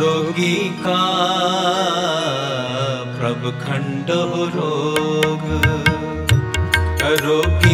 रोगी का प्रभ खंड रोग रोगी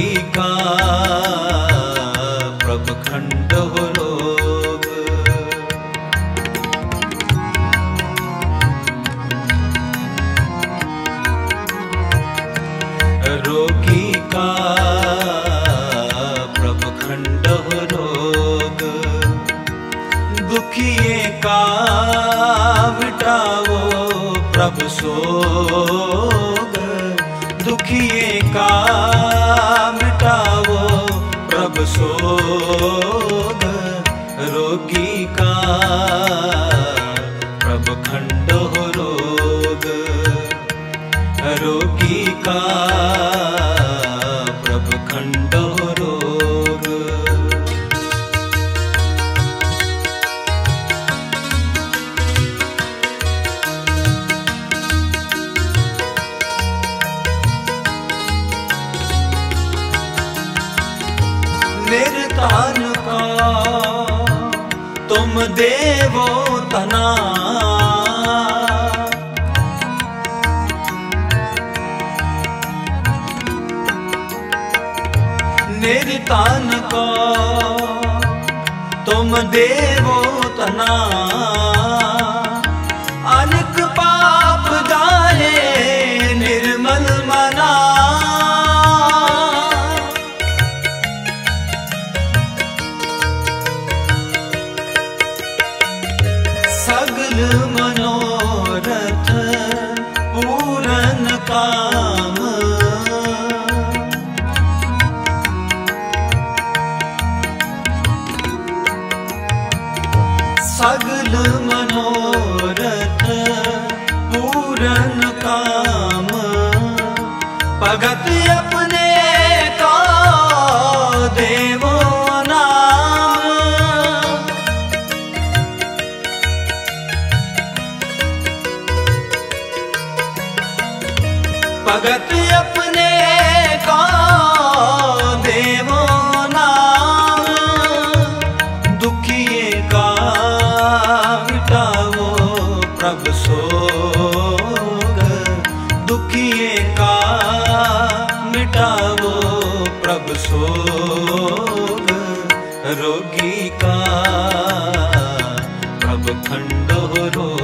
ਦੇਵੋ ਤਨਾ ਨਿਰਤਨ ਕੋ ਤੁਮ ਦੇਵੋ ਤਨਾ भगत अपने खंडोरो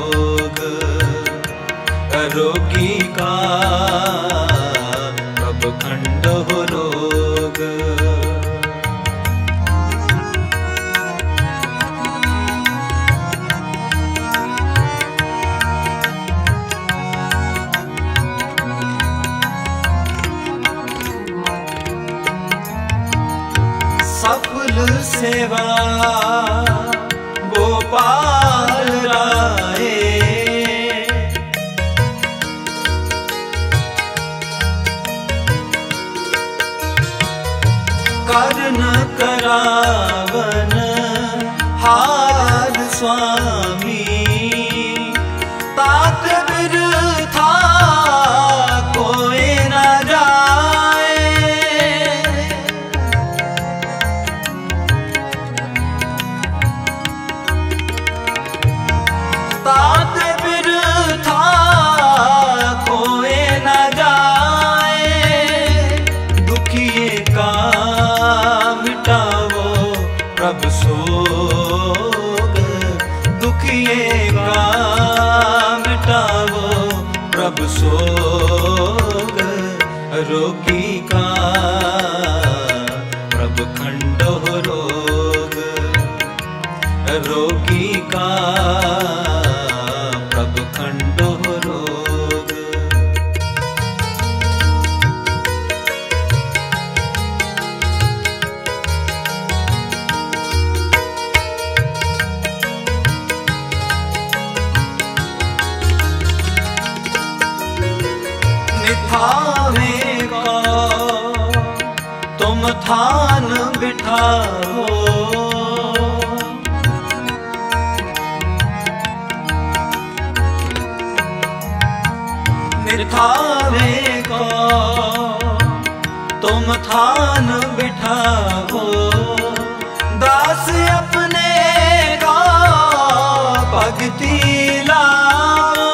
ਭਗਤੀ ਲਾਓ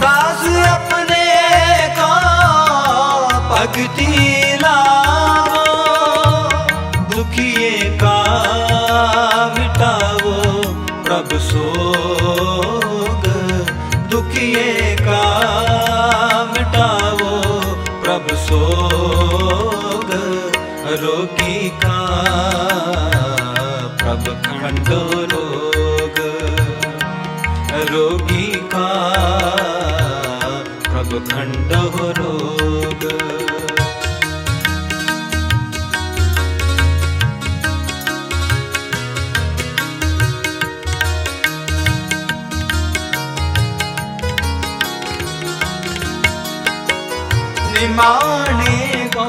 ਦਾਸ ਆਪਣੇ ਕੋ रोगी का प्रभ खंड रोग निमाने को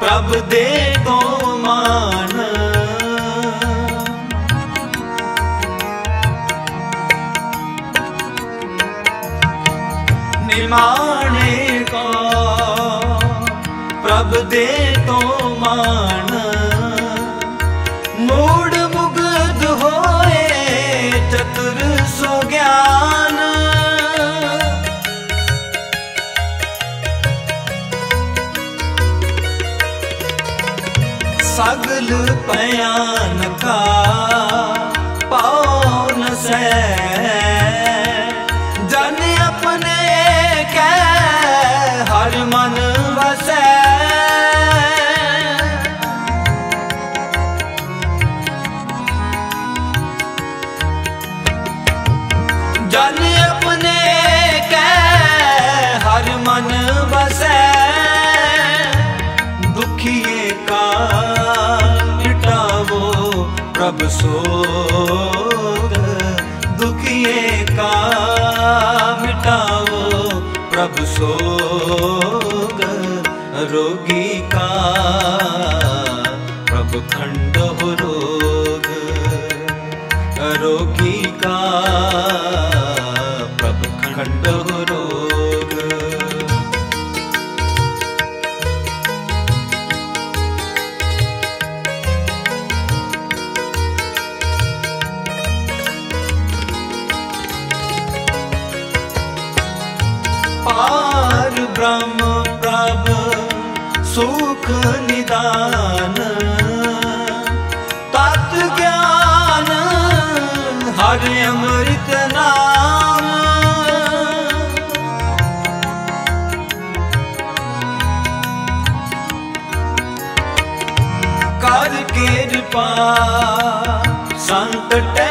प्रभ दे को मान ਮਾਣੇ ਕੋ। ਪ੍ਰਭ ਦੇ ਤੋ ਮਾਣ। ਮੂੜ ਮੁਗਧ ਹੋਏ ਚਤੁਰ ਸੋ ਗਿਆਨ। ਸਗਲ ਪਿਆਨ ਪ੍ਰਭ ਸੋਗ ਰੋਗੀ ਕਾ ਪ੍ਰਭ ਖੰਡੋ ਰੋਗ ਰੋਗੀ ਕਾ ਸੁਖ ਨਿਦਾਨ ਤਤ ਗਿਆਨ ਹਰ ਅੰਮ੍ਰਿਤ ਨਾਮ ਕਰ ਕਿਰਪਾ ਸੰਤ ਟਹਿਲੇ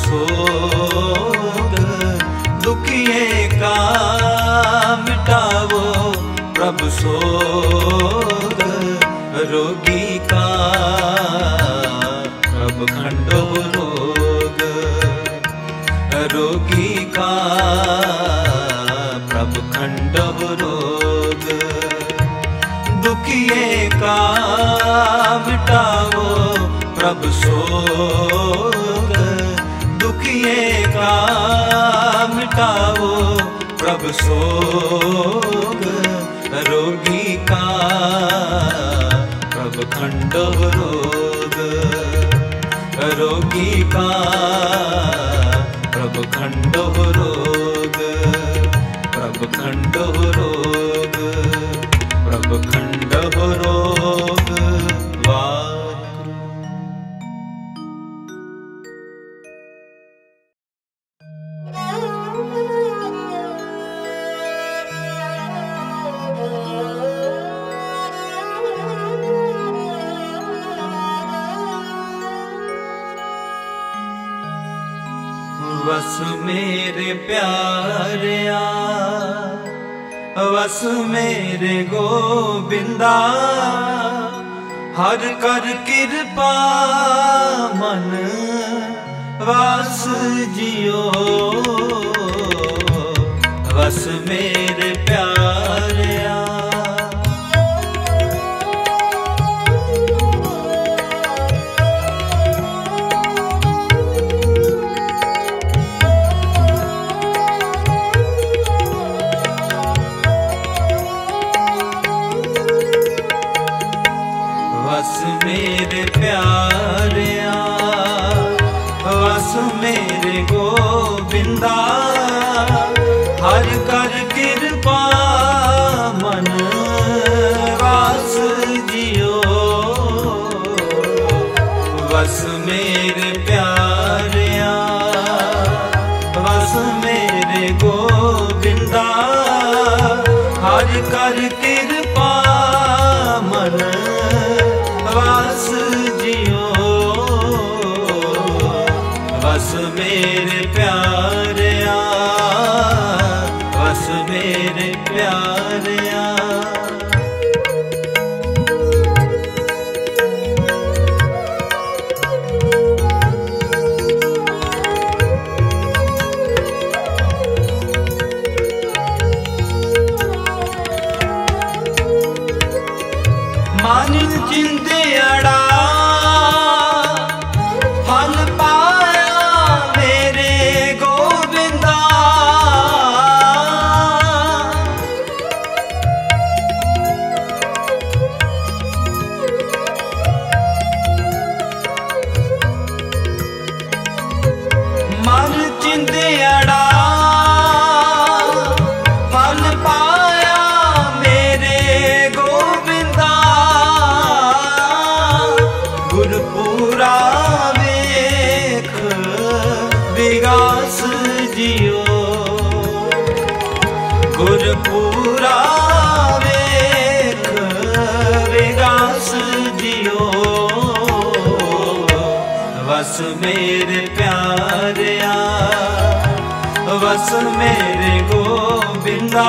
ਸੋਗ, ਦੁਖੀਏ ਕਾ ਮਿਟਾਵੋ ਪ੍ਰਭ ਸੋਗ, ਰੋਗੀ ਕਾ ਪ੍ਰਭ ਖੰਡੋ ਰੋਗ, ਰੋਗੀ ਕਾ ਪ੍ਰਭ ਖੰਡੋ ਰੋਗ, ਦੁਖੀਏ ਕਾ ਮਿਟਾਵੋ ਪ੍ਰਭ ਸੋਗ मिटाओ प्रभ सोग रोगी का प्रभ खंडव रोग रोगी का प्रभ खंडव रोग प्रभ खंडव रोग प्रभ खंड ਗੋਬਿੰਦਾ ਹਰ ਕਰ ਕਿਰਪਾ ਮਨ ਵਸ ਜਿਓ ਵਸ ਮੇਰੇ ਪਿਆਰਿਆ ਮੇਰੇ ਗੋਬਿੰਦਾ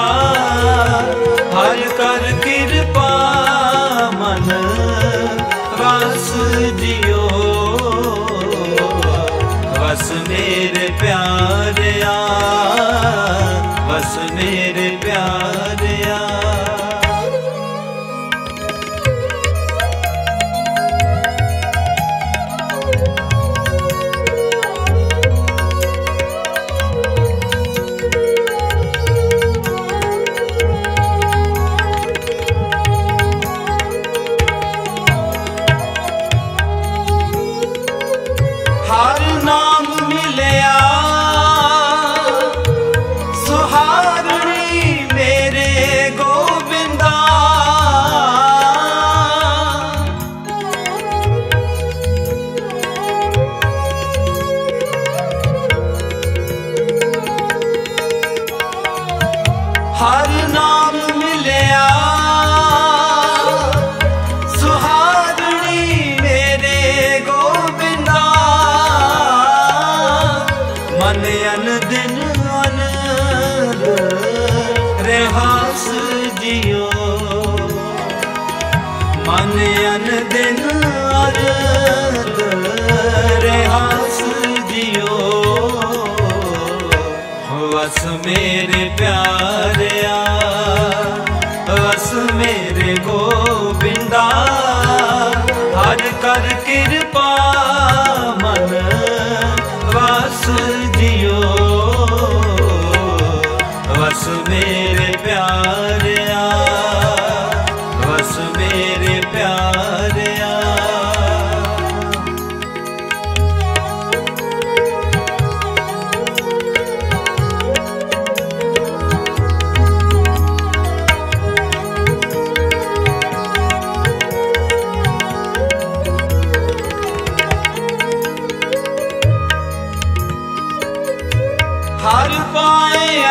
ਹਰ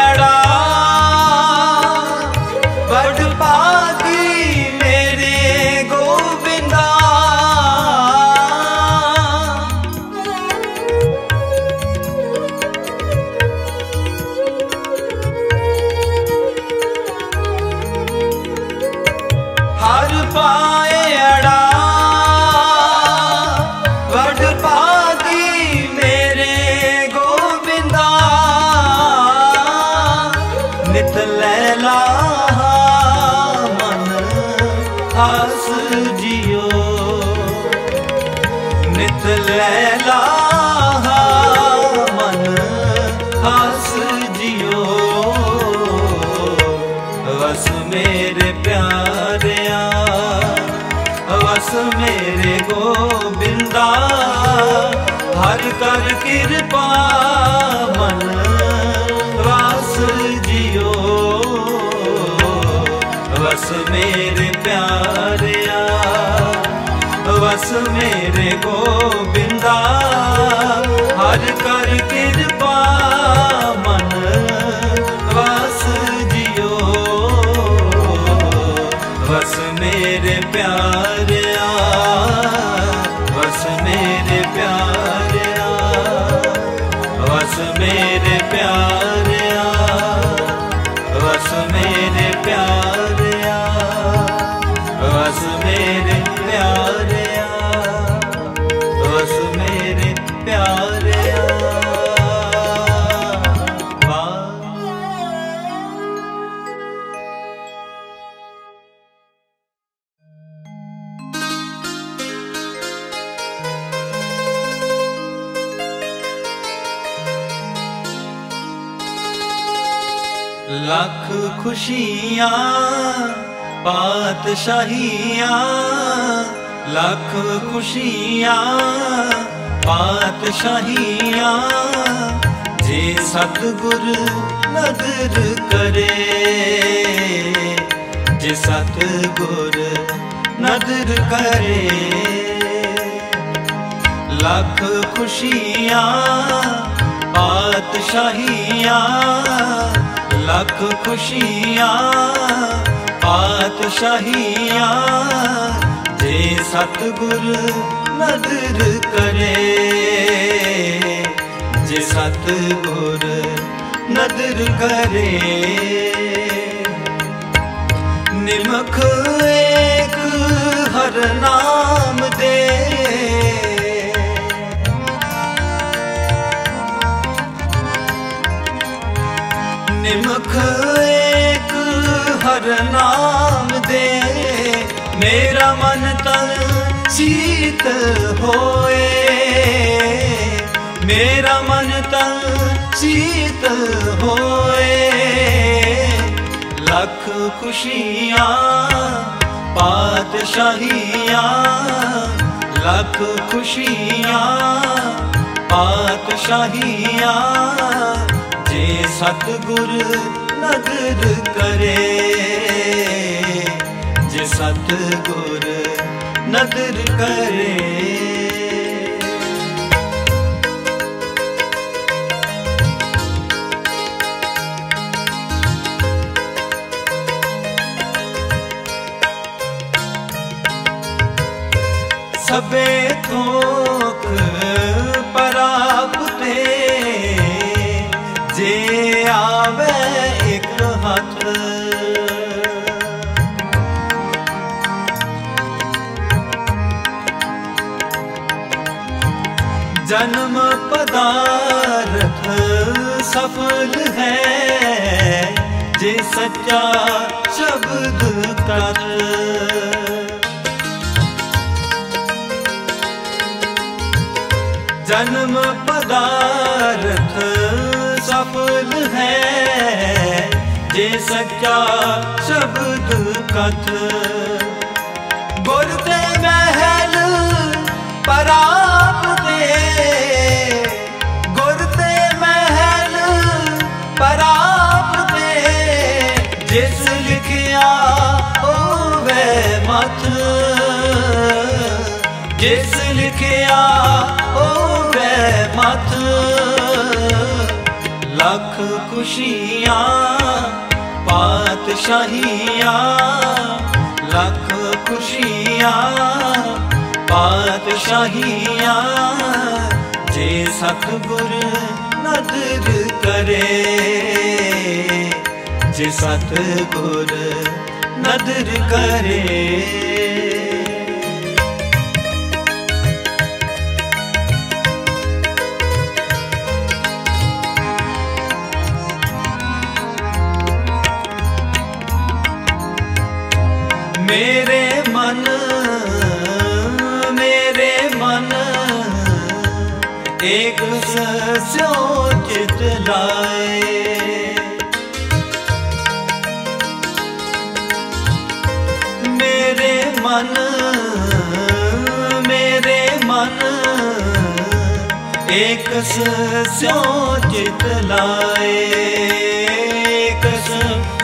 ਰਸ ਮੇਰੇ ਗੋਬਿੰਦਾ ਹਰ ਕਰ ਕਿਰਪਾ ਖੁਸ਼ੀਆਂ, ਪਾਤਸ਼ਾਹੀਆਂ, ਲੱਖ ਖੁਸ਼ੀਆਂ, ਪਾਤਸ਼ਾਹੀਆਂ, ਜੇ ਸਤਿਗੁਰ ਨਦਰ ਕਰੇ, ਜੇ ਸਤਿਗੁਰ ਨਦਰ ਕਰੇ, ਲੱਖ ਖੁਸ਼ੀਆਂ, ਪਾਤਸ਼ਾਹੀਆਂ ਲੱਖ ਖੁਸ਼ੀਆਂ, ਪਾਤਸ਼ਾਹੀਆਂ ਜੇ ਸਤਿਗੁਰ ਨਦਰ ਕਰੇ। ਜੇ ਸਤਿਗੁਰ ਨਦਰ ਕਰੇ। ਨਿਮਖ ਏਕ ਹਰ ਨਾਮ ਨਿਮਖ ਏਕ ਹਰ ਨਾਮ ਦੇ। ਮੇਰਾ ਮਨ ਤਨ ਸੀਤ ਹੋਏ। ਮੇਰਾ ਮਨ ਤਨ ਸੀਤ ਹੋਏ। ਲੱਖ ਖੁਸ਼ੀਆਂ, ਪਾਤਸ਼ਾਹੀਆਂ, ਲੱਖ ਖੁਸ਼ੀਆਂ, ਪਾਤਸ਼ਾਹੀਆਂ। ਸਤਿਗੁਰ ਨਦਰ ਕਰੇ। ਜੇ ਸਤਿਗੁਰ ਨਦਰ ਕਰੇ। ਸਭੇ ਤੋਂ ਜਨਮ ਪਦਾਰਥ ਸਫਲ ਹੈ। ਜੇ ਸੱਚਾ ਸ਼ਬਦ ਕਰ। ਜਨਮ ਪਦਾਰਥ ਸਫਲ ਹੈ। ਜੇ ਸੱਚਾ ਸ਼ਬਦ ਕਥ ਗੁਰ ਤੇ ਮਹਿਲ ਪਰਾ ਜਿਸ ਲਿਖਿਆ ਹੋਵੇ ਮਤ ਲੱਖ ਖੁਸ਼ੀਆਂ, ਪਾਤਸ਼ਾਹੀਆਂ। ਲੱਖ ਖੁਸ਼ੀਆਂ, ਪਾਤਸ਼ਾਹੀਆਂ। ਜੇ ਸਤਿਗੁਰ ਨਦਰ ਕਰੇ, ਜੇ ਸਤਿਗੁਰ ਨਦਰ ਕਰੇ। ਇੱਕ ਸਸਿਓ ਚਿਤ ਲਾਏ ਮੇਰੇ ਮਨ ਮੇਰੇ ਮਨ ਇੱਕ ਸਿਉ ਚਿਤ ਲਾਏ ਇੱਕ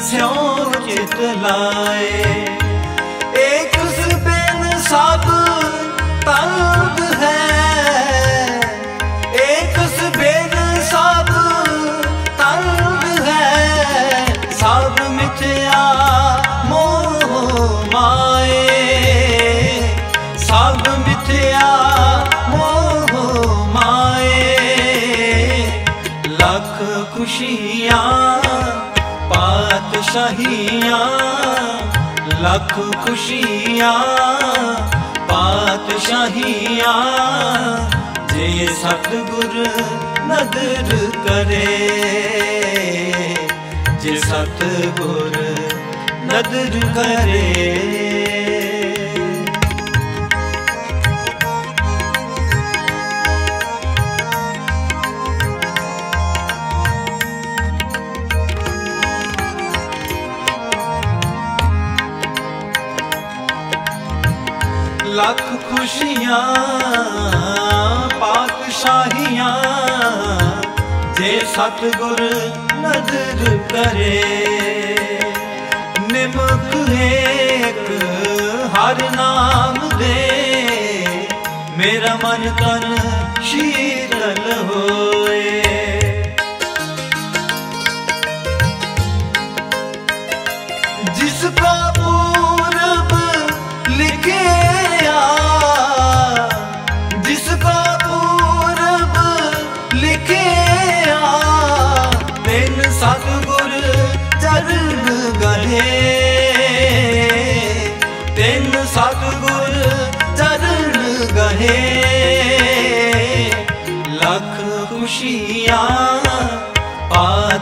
ਸਿਉ ਚਿਤ ਲਾਏ ਖੁਸ਼ੀਆਂ ਪਾਤਸ਼ਾਹੀਆਂ ਲੱਖ ਖੁਸ਼ੀਆਂ ਪਾਤਸ਼ਾਹੀਆਂ ਜੇ ਸਤਗੁਰ ਨਦਰ ਕਰੇ ਜੇ ਸਤਗੁਰ ਨਦਰ ਕਰੇ। ਲੱਖ ਖੁਸ਼ੀਆਂ, ਪਾਤਸ਼ਾਹੀਆਂ ਜੇ ਸਤਗੁਰ ਨਜ਼ਰ ਕਰੇ। ਨਿਮਕ ਏਕ ਹਰ ਨਾਮ ਦੇ, ਮੇਰਾ ਮਨ ਤਨ ਸ਼ੀਤਲ ਹੋ।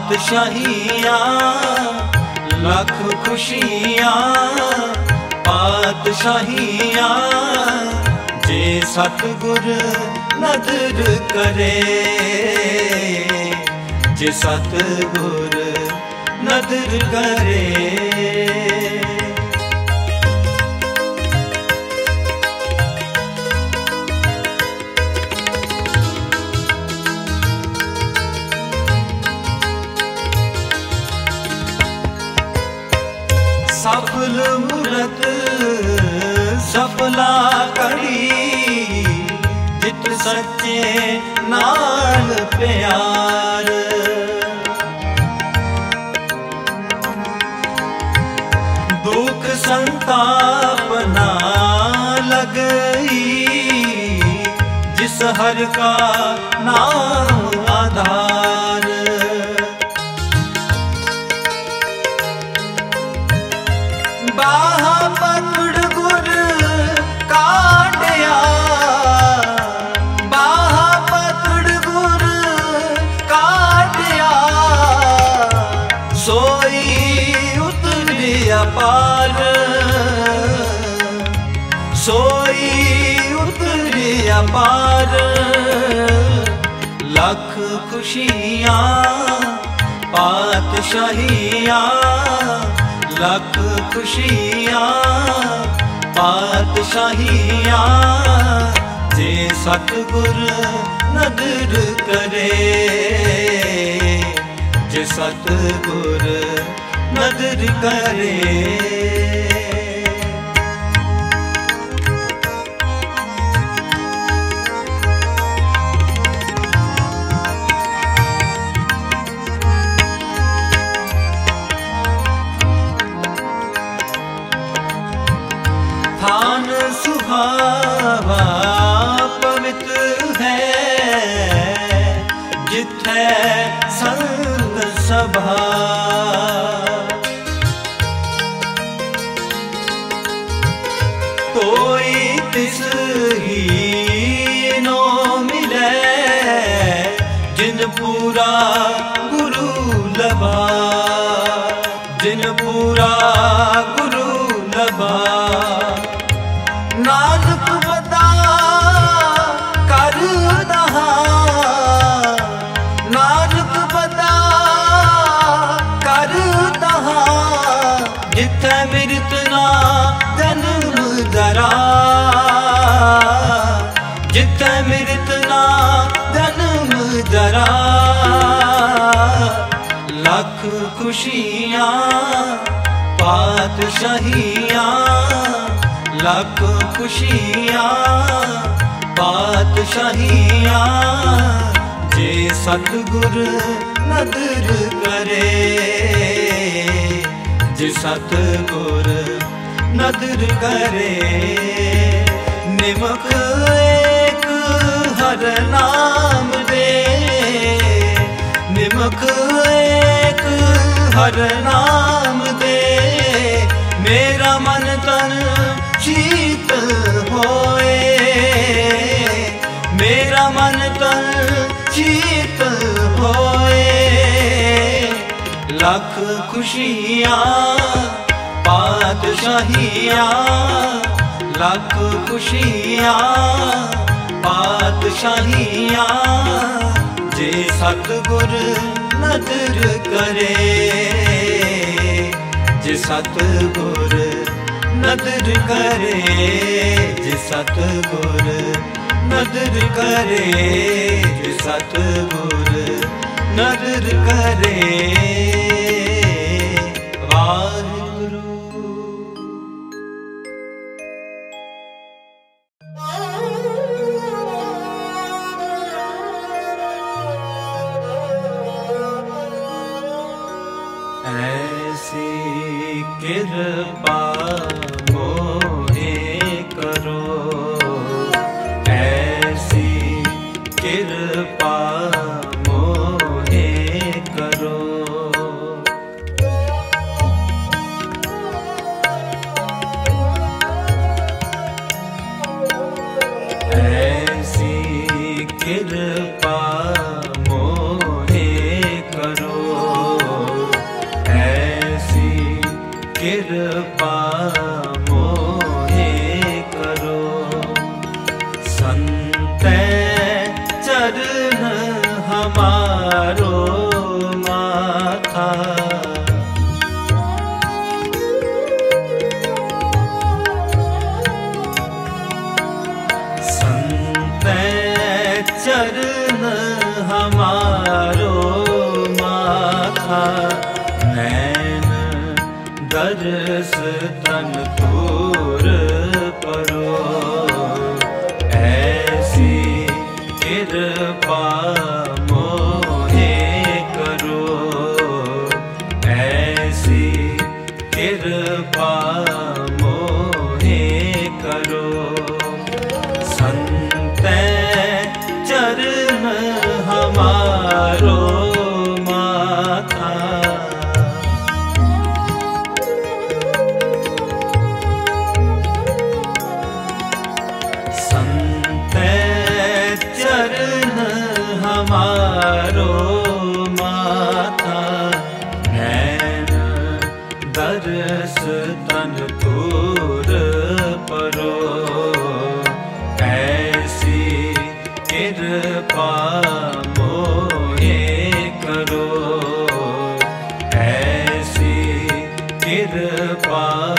ਪਾਤਸ਼ਾਹੀਆਂ ਲੱਖ ਖੁਸ਼ੀਆਂ ਪਾਤਸ਼ਾਹੀਆਂ ਜੇ ਸਤਗੁਰ ਨਦਰ ਕਰੇ ਜੇ ਸਤਗੁਰ ਨਦਰ ਕਰੇ। ਸਫਲ ਮੂਰਤ ਸਫਲਾ ਕੜੀ, ਜਿਤ ਸੱਚੇ ਨਾਲ ਪਿਆਰ। ਦੁਖ ਸੰਤਾਪ ਨਾ ਲਗਈ, ਜਿਸ ਹਰ ਕਾ ਨਾਮ ਖੁਸ਼ੀਆਂ ਪਾਤਸ਼ਾਹੀਆਂ ਲੱਖ ਖੁਸ਼ੀਆਂ ਪਾਤਸ਼ਾਹੀਆਂ ਜੇ ਸਤਗੁਰ ਨਦਰ ਕਰੇ ਜੇ ਸਤਗੁਰ ਨਦਰ ਕਰੇ। ਥਾਨ ਸੁਹਾਵਾ ਲੱਖ ਖੁਸ਼ੀਆਂ ਪਾਤਸ਼ਾਹੀਆਂ ਲੱਖ ਖੁਸ਼ੀਆਂ ਪਾਤਸ਼ਾਹੀਆਂ ਜੇ ਸਤਗੁਰ ਨਦਰ ਕਰੇ ਜੇ ਸਤਗੁਰ ਨਦਰ ਕਰੇ ਨਿਮਕ ਏਕ ਹਰ ਨਾਮ ਦੇ ਮੁਖ ਏਕ, ਹਰ ਨਾਮ ਦੇ ਮੇਰਾ ਮਨ ਤਨ ਸ਼ੀਤਲ ਹੋਏ। ਮੇਰਾ ਮਨ ਤਨ ਸ਼ੀਤਲ ਹੋਏ। ਲੱਖ ਖੁਸ਼ੀਆਂ, ਪਾਤਸ਼ਾਹੀਆਂ, ਲੱਖ ਖੁਸ਼ੀਆਂ, ਪਾਤਸ਼ਾਹੀਆਂ। ਜੇ ਸਤਗੁਰ ਨਦਰ ਕਰੇ, ਜੇ ਸਤਗੁਰ ਨਦਰ ਕਰੇ, ਜੇ ਸਤਗੁਰ ਨਦਰ ਕਰੇ, ਜੇ ਸਤਗੁਰ ਨਦਰ ਕਰੇ ਵਾਹਿਗੁਰੂ चरण हमारो माथा नैन दर्श तन तू ਕਿਰਪਾ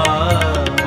Jeová.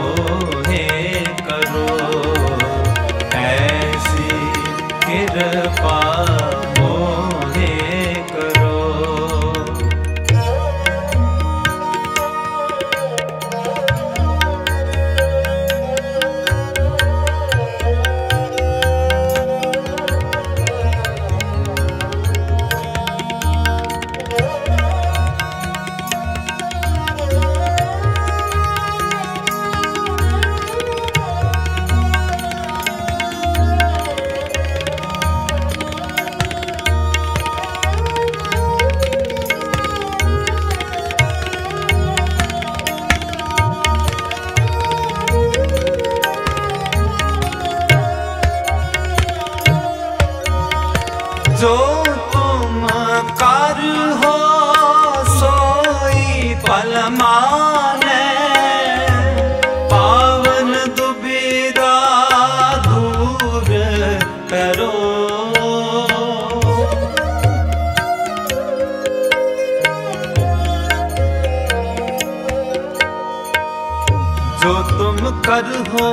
कर हो